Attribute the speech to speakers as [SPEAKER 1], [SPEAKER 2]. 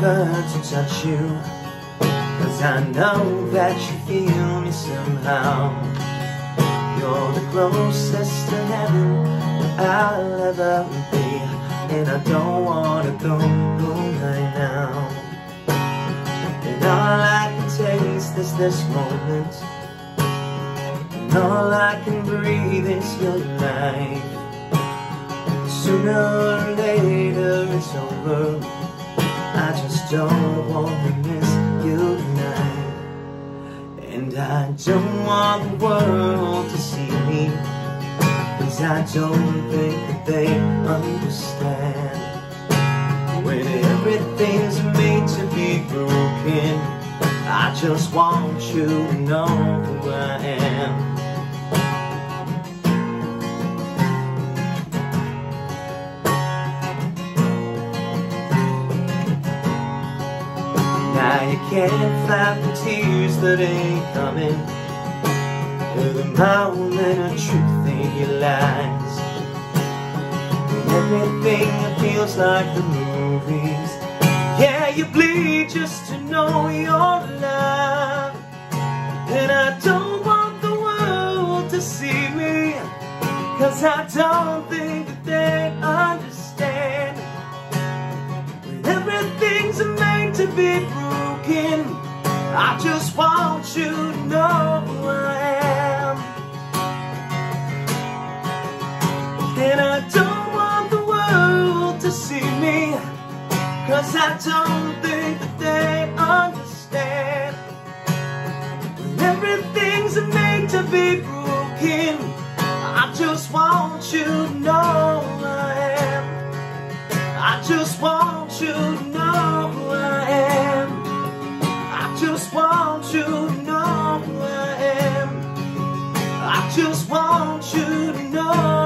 [SPEAKER 1] to touch you. Cause I know that you feel me somehow. You're the closest to heaven I'll ever be. And I don't wanna go home right now. And all I can taste is this moment. And all I can breathe is your life. Sooner or later it's over don't want to miss you tonight. And I don't want the world to see me. Cause I don't think that they understand. When everything's made to be broken I just want you to know who I am Now you can't fight the tears that ain't coming. Through the moment of truth in your lies. And everything feels like the movies. Yeah, you bleed just to know you're alive And I don't want the world to see me. Cause I don't think And I don't want the world to see me. Cause I don't think that they understand. When everything's made to be broken I just want you to know I am. I just want you to know who I am. I just want you to know who I am. I just want you to know.